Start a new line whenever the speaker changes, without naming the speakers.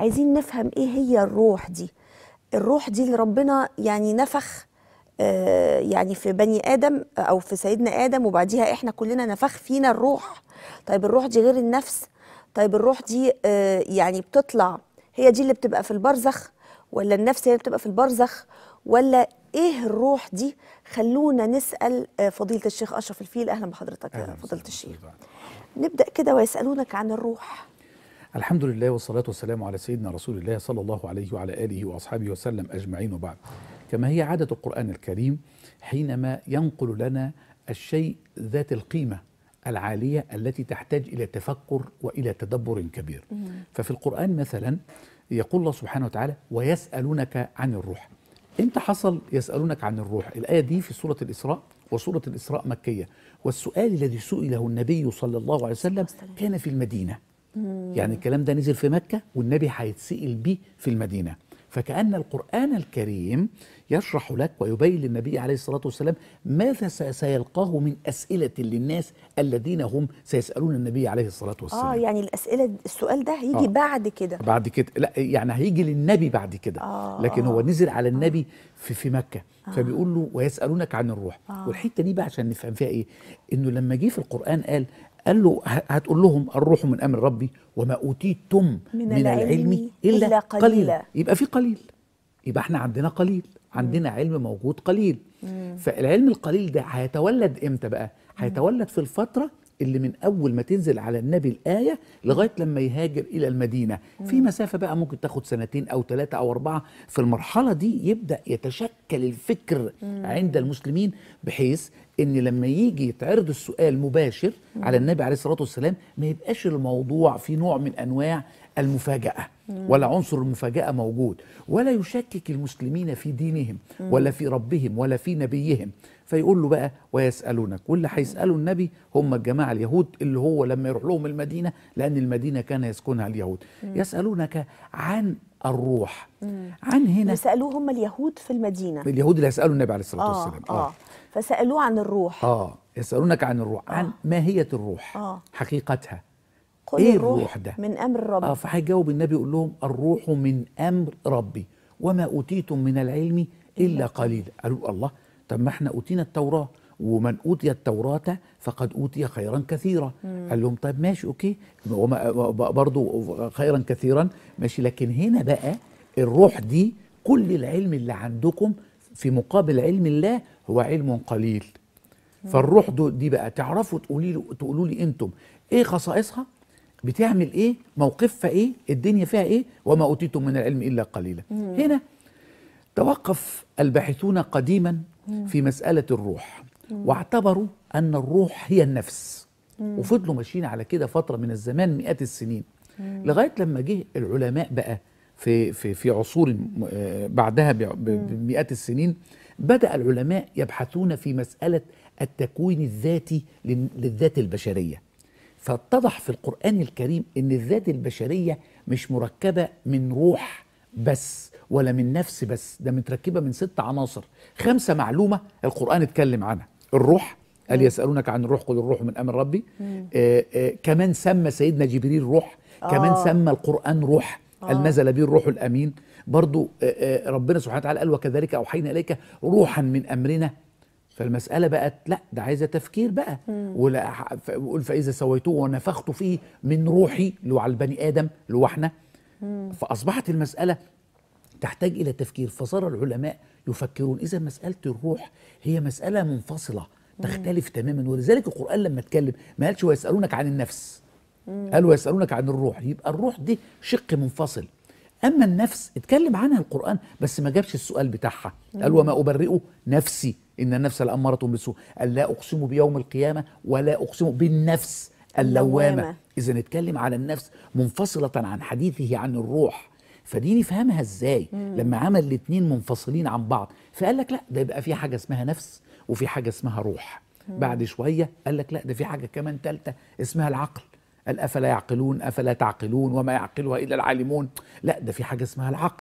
عايزين نفهم إيه هي الروح دي. الروح دي اللي ربنا يعني نفخ آه، يعني في بني آدم أو في سيدنا آدم وبعديها إحنا كلنا نفخ فينا الروح. طيب الروح دي غير النفس؟ طيب الروح دي آه، يعني بتطلع هي دي اللي بتبقى في البرزخ ولا النفس هي اللي بتبقى في البرزخ؟ ولا إيه الروح دي؟ خلونا نسأل آه، فضيلة الشيخ أشرف الفيل. أهلا بحضرتك يا
فضيلة.
الشيخ. نبدأ كده ويسألونك عن الروح.
الحمد لله والصلاة والسلام على سيدنا رسول الله صلى الله عليه وعلى آله وأصحابه وسلم أجمعين وبعد. كما هي عادة القرآن الكريم حينما ينقل لنا الشيء ذات القيمة العالية التي تحتاج إلى تفكر وإلى تدبر كبير. ففي القرآن مثلا يقول الله سبحانه وتعالى ويسألونك عن الروح إمتى حصل يسألونك عن الروح؟ الآية دي في سورة الإسراء وسورة الإسراء مكية. والسؤال الذي سئله النبي صلى الله عليه وسلم. كان في المدينة. يعني الكلام ده نزل في مكة والنبي هيتسئل بيه في المدينة. فكأن القرآن الكريم يشرح لك ويبين للنبي عليه الصلاة والسلام ماذا سيلقاه من أسئلة للناس الذين هم سيسألون النبي عليه الصلاة والسلام.
آه يعني الأسئلة السؤال ده هيجي
آه.
بعد كده.
بعد كده لا يعني هيجي للنبي بعد كده.
آه،
لكن
آه.
هو نزل على النبي في في مكة. فبيقول له ويسألونك عن الروح.
آه.
والحتة دي بقى عشان نفهم فيها إيه؟ إنه لما جه في القرآن قال قال له هتقول لهم الروح من أمر ربي وما أوتيتم
من
من,
العلم
العلم
إلا
إلا
قليلا.
قليلا. يبقى في قليل. يبقى إحنا عندنا قليل. عندنا علم موجود قليل. فالعلم القليل ده هيتولد إمتى بقى؟ هيتولد في الفترة اللي من أول ما تنزل على النبي الآية لغاية لما يهاجر إلى المدينة. في مسافة بقى ممكن تاخد سنتين أو ثلاثة أو أربعة. في المرحلة دي يبدأ يتشكل الفكر عند المسلمين بحيث إن لما يجي يتعرض السؤال مباشر على النبي عليه الصلاة والسلام ما يبقاش الموضوع في نوع من أنواع المفاجأة. ولا عنصر المفاجأة موجود. ولا يشكك المسلمين في دينهم ولا في ربهم ولا في نبيهم. فيقول له بقى ويسألونك واللي هيسألوا النبي هم الجماعة اليهود اللي هو لما يروح لهم المدينة لأن المدينة كان يسكنها اليهود. يسألونك عن الروح عن هنا
اللي سالوه هم اليهود في المدينة.
اليهود اللي هيسألوا النبي عليه الصلاة
آه
والسلام.
آه. فسألوه عن الروح.
آه. يسألونك عن الروح عن ماهية الروح
آه.
حقيقتها.
قل
إيه
الروح,
الروح ده؟
من أمر رب
آه فهيجاوب النبي يقول لهم الروح من أمر ربي وما أوتيتم من العلم إلا قليلا قالوا الله طب ما إحنا أوتينا التوراة ومن أوتي التوراة فقد أوتي خيرا كثيرا. قال لهم طيب ماشي أوكي. وما برضو خيرا كثيرا ماشي. لكن هنا بقى الروح دي كل العلم اللي عندكم في مقابل علم الله هو علم قليل. فالروح دي بقى تعرفوا تقولي له تقولوا لي أنتم إيه خصائصها؟ بتعمل إيه؟ موقفها إيه؟ الدنيا فيها إيه؟ وما أوتيتم من العلم إلا قليلا. هنا توقف الباحثون قديما في مسألة الروح. واعتبروا أن الروح هي النفس. وفضلوا ماشيين على كده فترة من الزمان مئات السنين. لغاية لما جه العلماء بقى في في في عصور آه بعدها بمئات السنين بدأ العلماء يبحثون في مسألة التكوين الذاتي لل- للذات البشرية. فاتضح في القرآن الكريم إن الذات البشرية مش مركبة من روح بس. ولا من نفس بس ده متركبة من ست عناصر. خمسة معلومة القرآن اتكلم عنها. الروح قال يسألونك عن الروح قل الروح من أمر ربي. آه آه كمان سمى سيدنا جبريل روح كمان
آه.
سمى القرآن روح. قال نزل به الروح الأمين. برضو آه آه ربنا سبحانه وتعالى قال وكذلك أوحينا إليك روحا من أمرنا. فالمسألة بقت لا ده عايزة تفكير بقى. وقول فإذا سويته ونفخت فيه من روحي اللي هو على البني آدم اللي هو إحنا. فأصبحت المسألة تحتاج إلى تفكير. فصار العلماء يفكرون إذا مسألة الروح هي مسألة منفصلة تختلف تماما. ولذلك القرآن لما اتكلم ما قالش ويسألونك عن النفس. قالوا يسألونك عن الروح. يبقى الروح دي شق منفصل. أما النفس اتكلم عنها القرآن بس ما جابش السؤال بتاعها. قال وما أبرئ نفسي إن النفس لأمارة بالسوء. قال لا أقسم بيوم القيامة ولا أقسم بالنفس اللوامة.
اللوامة.
إذا نتكلم على النفس منفصلة عن حديثه عن الروح. فدي نفهمها إزاي؟ لما عمل الاتنين منفصلين عن بعض فقال لك لا ده يبقى في حاجة اسمها نفس وفي حاجة اسمها روح. بعد شوية قال لك لا ده في حاجة كمان تالتة اسمها العقل. قال أفلا يعقلون أفلا تعقلون وما يعقلها إلا العالمون. لا ده في حاجة اسمها العقل.